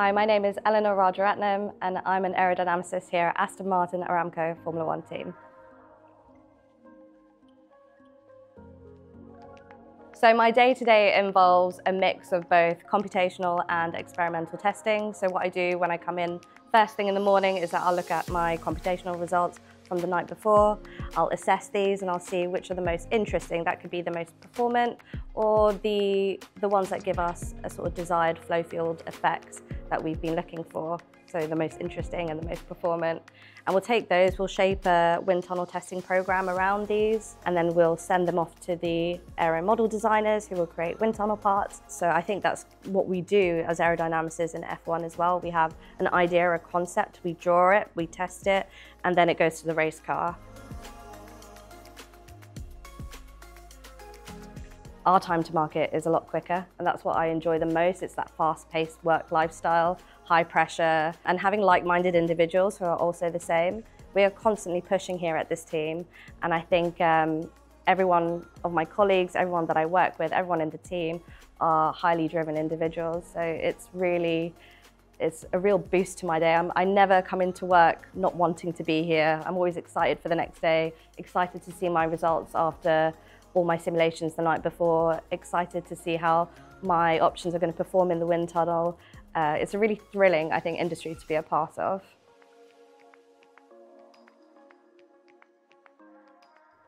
Hi, my name is Eleanor Rajaratnam and I'm an aerodynamicist here at Aston Martin Aramco Formula One team. So my day-to-day -day involves a mix of both computational and experimental testing. So what I do when I come in first thing in the morning is that I'll look at my computational results from the night before. I'll assess these and I'll see which are the most interesting. That could be the most performant or the, the ones that give us a sort of desired flow field effect that we've been looking for so the most interesting and the most performant. And we'll take those, we'll shape a wind tunnel testing program around these, and then we'll send them off to the aero model designers who will create wind tunnel parts. So I think that's what we do as aerodynamicists in F1 as well. We have an idea, a concept, we draw it, we test it, and then it goes to the race car. Our time to market is a lot quicker and that's what I enjoy the most. It's that fast-paced work lifestyle, high pressure and having like-minded individuals who are also the same. We are constantly pushing here at this team and I think um, everyone of my colleagues, everyone that I work with, everyone in the team are highly driven individuals. So it's really, it's a real boost to my day. I'm, I never come into work not wanting to be here. I'm always excited for the next day, excited to see my results after all my simulations the night before, excited to see how my options are going to perform in the wind tunnel. Uh, it's a really thrilling, I think, industry to be a part of.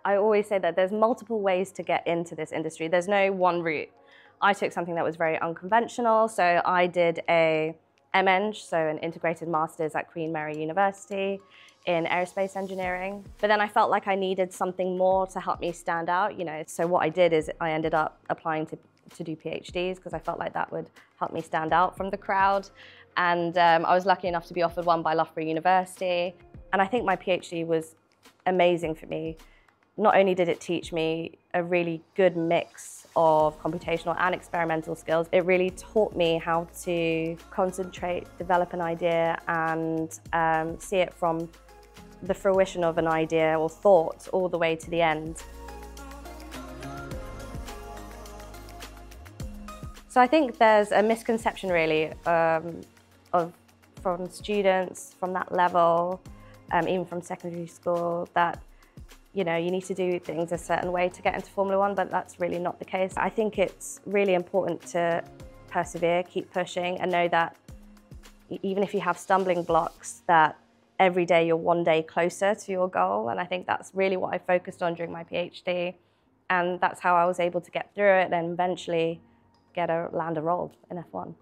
I always say that there's multiple ways to get into this industry. There's no one route. I took something that was very unconventional, so I did a MEng, so an integrated master's at Queen Mary University in aerospace engineering. But then I felt like I needed something more to help me stand out, you know. So what I did is I ended up applying to, to do PhDs because I felt like that would help me stand out from the crowd. And um, I was lucky enough to be offered one by Loughborough University. And I think my PhD was amazing for me. Not only did it teach me a really good mix of computational and experimental skills, it really taught me how to concentrate, develop an idea and um, see it from the fruition of an idea or thought all the way to the end. So I think there's a misconception really um, of from students from that level, um, even from secondary school, that you know you need to do things a certain way to get into Formula One, but that's really not the case. I think it's really important to persevere, keep pushing, and know that even if you have stumbling blocks, that every day you're one day closer to your goal. And I think that's really what I focused on during my PhD. And that's how I was able to get through it and eventually get a land a role in F1.